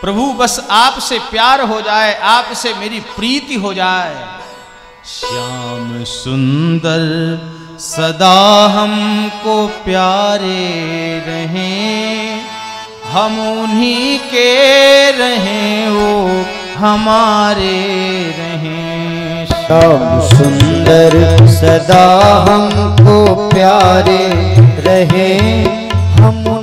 प्रभु, बस आपसे प्यार हो जाए, आपसे मेरी प्रीति हो जाए। श्याम सुंदर, सदा हमको प्यारे रहें। हम उन्हीं के रहें वो हमारे रहें। श्याम सुंदर, सदा हमको प्यारे रहे। हम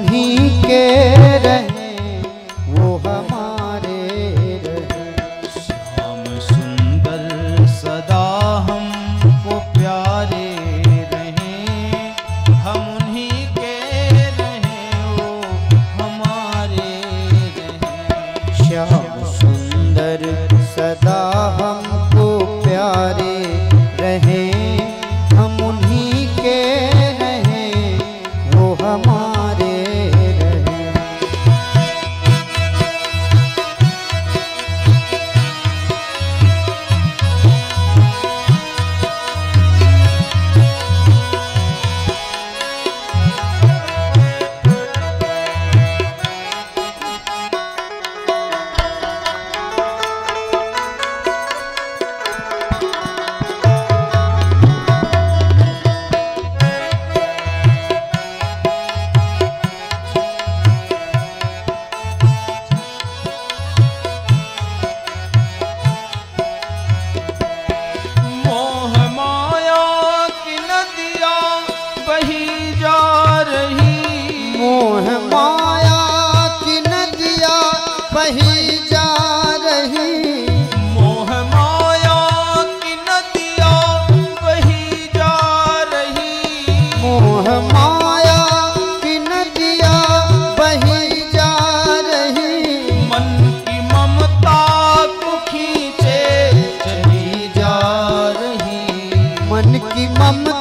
की ममता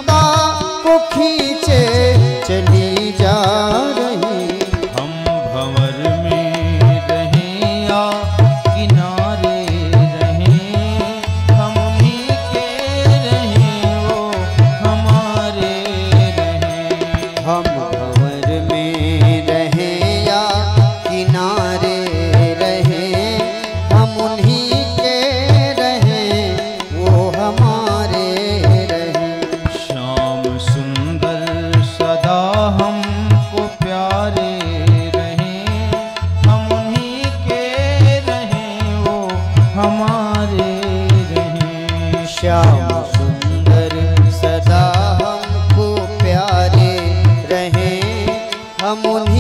हम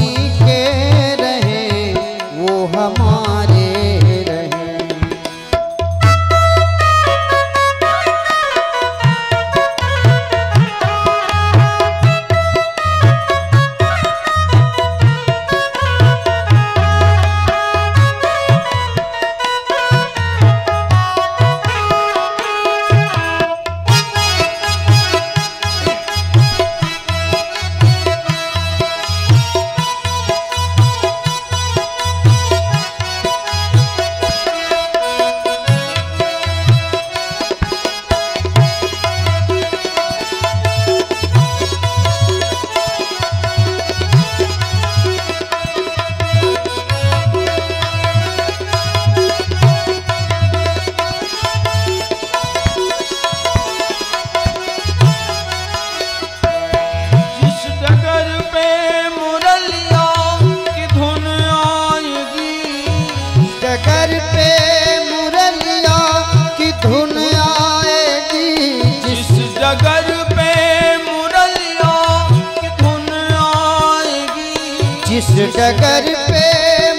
जिस डगर पे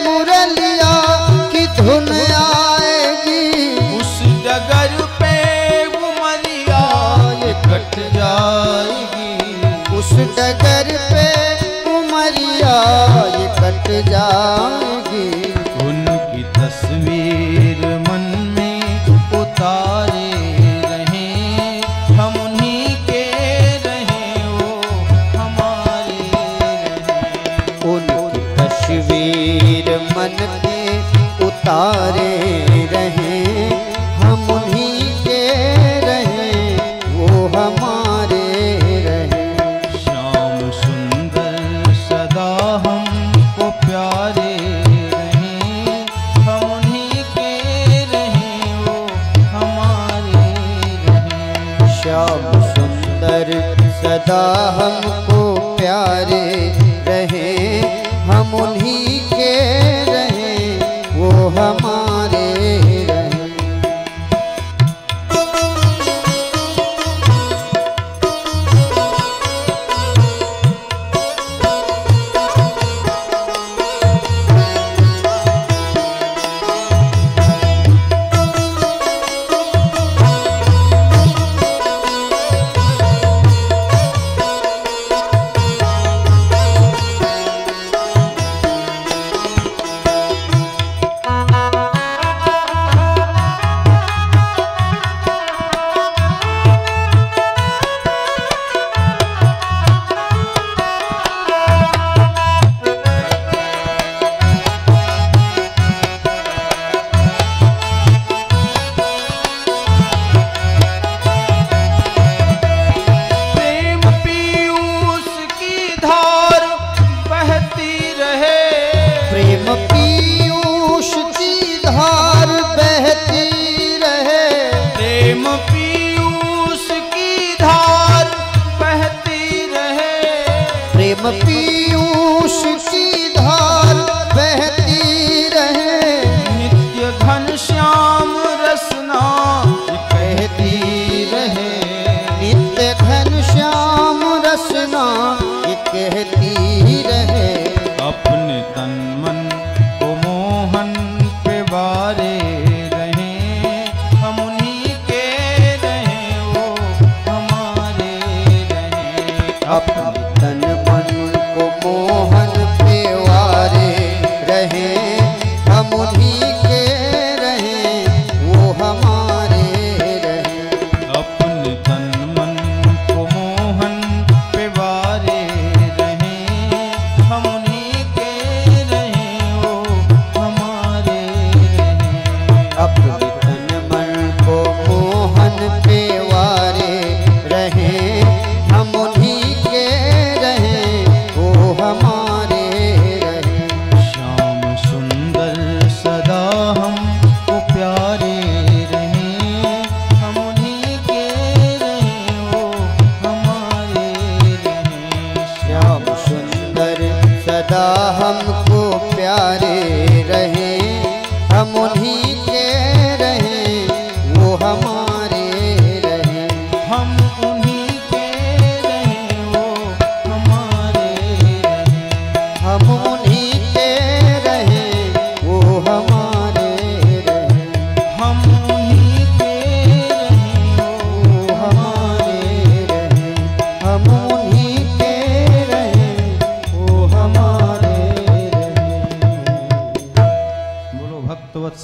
मुरलिया की धुन आएगी उस डगर पे उमरिया ये कट जाएगी। उस डगर पे उमरिया ये कट जाएगी। मन के उतारे रहे हम उन्हीं के रहे वो हमारे रहे। श्याम सुंदर सदा हमको प्यारे रहे हम उन्हीं के रहे वो हमारे रहे। श्याम सुंदर सदा हमको प्यारे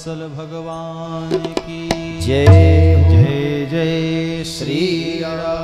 भक्तवत्सल भगवान की। जय जय जय श्री राधे